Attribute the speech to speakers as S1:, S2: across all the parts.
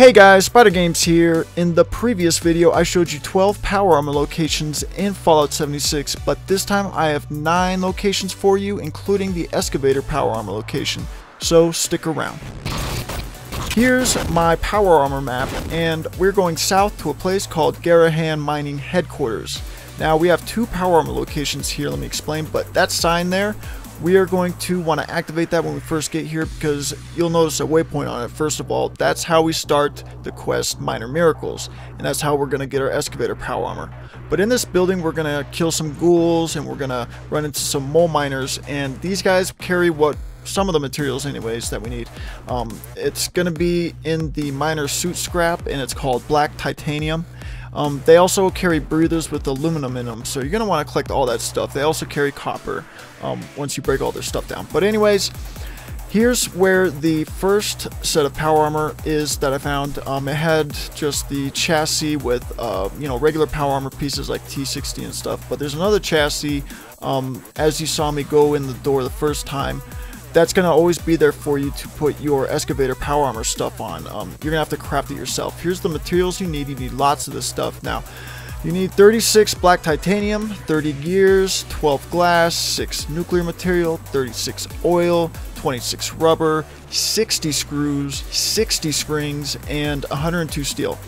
S1: Hey guys, SpiderGamez here. In the previous video, I showed you 12 power armor locations in Fallout 76, but this time I have 9 locations for you, including the excavator power armor location. So stick around. Here's my power armor map, and we're going south to a place called Garrahan Mining Headquarters. Now we have two power armor locations here, let me explain, but that sign there we are going to want to activate that when we first get here because you'll notice a waypoint on it. First of all, that's how we start the quest Miner Miracles, and that's how we're going to get our excavator power armor. But in this building, we're going to kill some ghouls, and we're going to run into some mole miners, and these guys carry what some of the materials anyways that we need. Um, it's going to be in the miner suit scrap, and it's called black titanium. Um, they also carry breathers with aluminum in them, so you're going to want to collect all that stuff. They also carry copper um, once you break all their stuff down. But anyways, here's where the first set of power armor is that I found. Um, it had just the chassis with, uh, you know, regular power armor pieces like T60 and stuff. But there's another chassis, um, as you saw me go in the door the first time, that's going to always be there for you to put your excavator power armor stuff on. Um, you're going to have to craft it yourself. Here's the materials you need. You need lots of this stuff. Now, you need 36 black titanium, 30 gears, 12 glass, 6 nuclear material, 36 oil, 26 rubber, 60 screws, 60 springs, and 102 steel.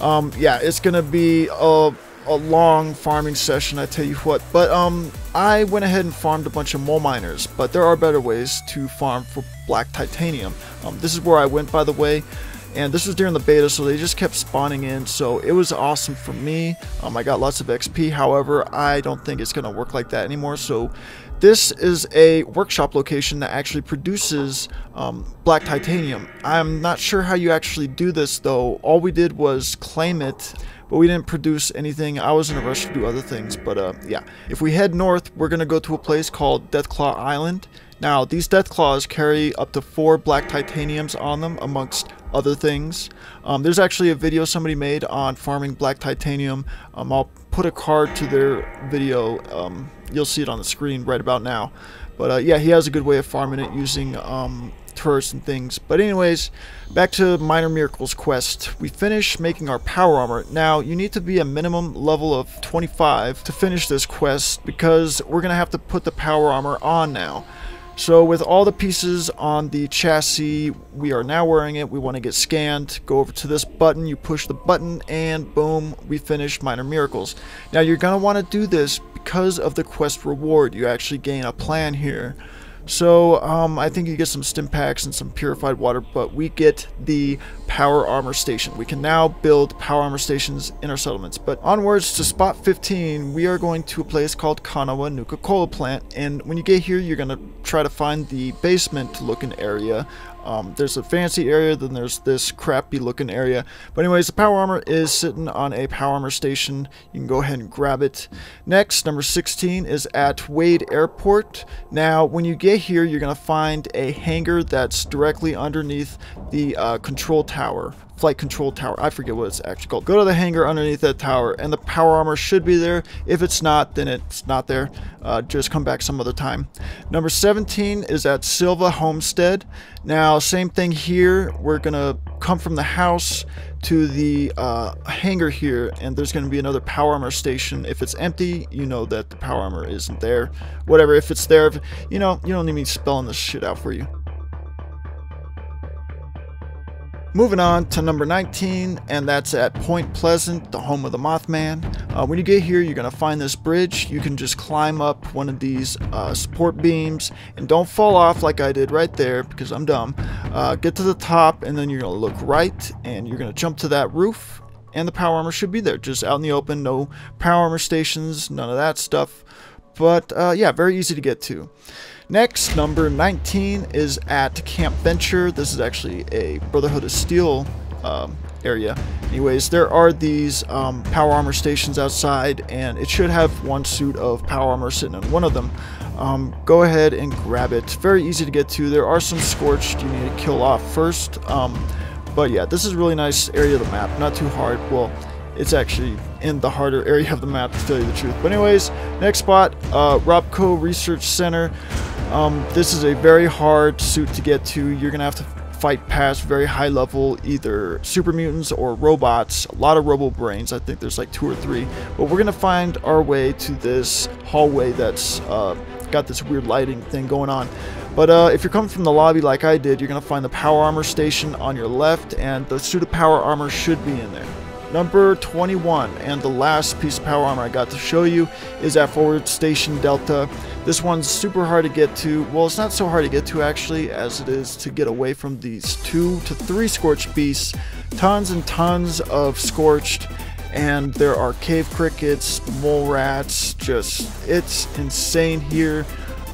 S1: Um, yeah, it's going to be a a long farming session, I tell you what. But um, I went ahead and farmed a bunch of mole miners, but there are better ways to farm for black titanium. Um, this is where I went, by the way, and this was during the beta, so they just kept spawning in, so it was awesome for me. Um, I got lots of XP, however, I don't think it's going to work like that anymore, so this is a workshop location that actually produces um, black titanium. I'm not sure how you actually do this, though. All we did was claim it but we didn't produce anything. I was in a rush to do other things, but uh, yeah. If we head north, we're to go to a place called Deathclaw Island. Now, these death claws carry up to four black titaniums on them, amongst other things. Um, there's actually a video somebody made on farming black titanium. Um, I'll put a card to their video. Um, you'll see it on the screen right about now. But uh, yeah, he has a good way of farming it using um, turrets and things. But anyways, back to Miner Miracles quest. We finish making our power armor. Now, you need to be a minimum level of 25 to finish this quest because we're going to have to put the power armor on now. So with all the pieces on the chassis, we are now wearing it. We want to get scanned. Go over to this button. You push the button and boom, we finish Miner Miracles. Now you're going to want to do this because of the quest reward. You actually gain a plan here. So um, I think you get some stim packs and some purified water, but we get the power armor station. We can now build power armor stations in our settlements. But onwards to spot 15, we are going to a place called Kanawha Nuka-Cola plant. And when you get here, you're going to try to find the basement looking area um, there's a fancy area, then there's this crappy looking area. But anyways, the power armor is sitting on a power armor station. You can go ahead and grab it. Next, number 16 is at Wade Airport. Now, when you get here, you're going to find a hangar that's directly underneath the uh, control tower flight control tower. I forget what it's actually called. Go to the hangar underneath that tower, and the power armor should be there. If it's not, then it's not there. Uh, just come back some other time. Number 17 is at Silva Homestead. Now, same thing here. We're going to come from the house to the uh, hangar here, and there's going to be another power armor station. If it's empty, you know that the power armor isn't there. Whatever, if it's there, you know, you don't need me spelling this shit out for you. Moving on to number 19, and that's at Point Pleasant, the home of the Mothman. Uh, when you get here, you're going to find this bridge. You can just climb up one of these uh, support beams, and don't fall off like I did right there, because I'm dumb. Uh, get to the top, and then you're going to look right, and you're going to jump to that roof, and the power armor should be there, just out in the open, no power armor stations, none of that stuff. But uh, yeah, very easy to get to. Next, number 19 is at Camp Venture. This is actually a Brotherhood of Steel um, area. Anyways, there are these um, power armor stations outside, and it should have one suit of power armor sitting in one of them. Um, go ahead and grab it. Very easy to get to. There are some scorched you need to kill off first. Um, but yeah, this is a really nice area of the map. Not too hard. Well, it's actually in the harder area of the map to tell you the truth. But anyways, next spot, uh, Robco Research Center. Um, this is a very hard suit to get to. You're going to have to fight past very high level either super mutants or robots. A lot of robo brains. I think there's like two or three. But we're gonna find our way to this hallway that's uh, got this weird lighting thing going on. But uh, if you're coming from the lobby like I did, you're gonna find the power armor station on your left, and the suit of power armor should be in there. Number 21, and the last piece of power armor I got to show you is at Forward Station Delta. This one's super hard to get to. Well, it's not so hard to get to actually as it is to get away from these two to three Scorched Beasts. Tons and tons of Scorched, and there are cave crickets, mole rats, just, it's insane here.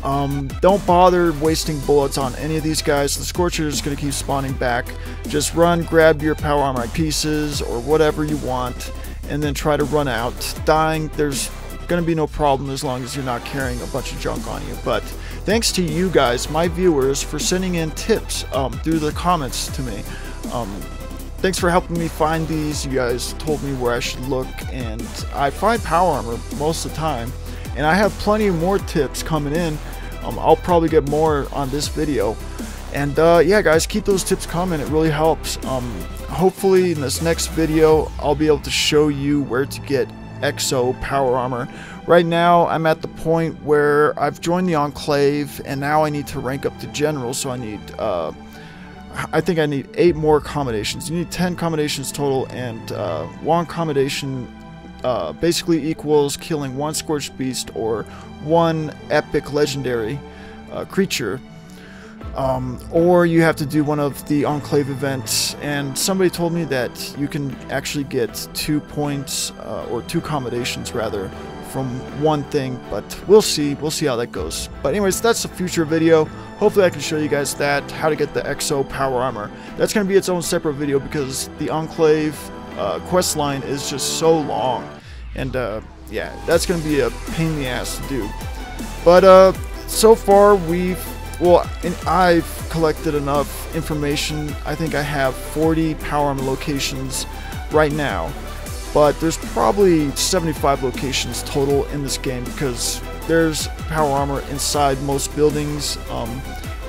S1: Um, don't bother wasting bullets on any of these guys. The Scorcher is going to keep spawning back. Just run, grab your power armor pieces or whatever you want, and then try to run out. Dying, there's going to be no problem as long as you're not carrying a bunch of junk on you. But thanks to you guys, my viewers, for sending in tips um, through the comments to me. Um, thanks for helping me find these. You guys told me where I should look, and I find power armor most of the time and I have plenty more tips coming in. Um, I'll probably get more on this video. And uh, yeah, guys, keep those tips coming. It really helps. Um, hopefully, in this next video, I'll be able to show you where to get EXO power armor. Right now, I'm at the point where I've joined the Enclave, and now I need to rank up to General, so I need... Uh, I think I need 8 more accommodations. You need 10 accommodations total, and uh, one accommodation uh, basically equals killing one Scorched Beast or one epic legendary uh, creature. Um, or you have to do one of the Enclave events, and somebody told me that you can actually get two points, uh, or two accommodations rather, from one thing, but we'll see. We'll see how that goes. But anyways, that's a future video. Hopefully I can show you guys that, how to get the EXO power armor. That's going to be its own separate video because the Enclave uh, quest line is just so long. And uh, yeah, that's going to be a pain in the ass to do. But uh, so far we've, well, and I've collected enough information. I think I have 40 power armor locations right now. But there's probably 75 locations total in this game because there's power armor inside most buildings. Um,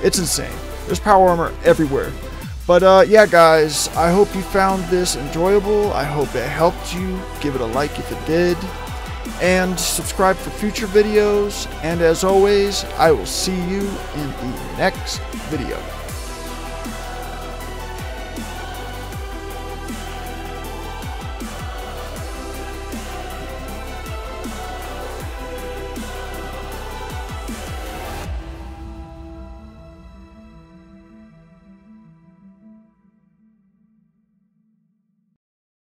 S1: it's insane. There's power armor everywhere. But uh, yeah, guys, I hope you found this enjoyable. I hope it helped you. Give it a like if it did. And subscribe for future videos. And as always, I will see you in the next video.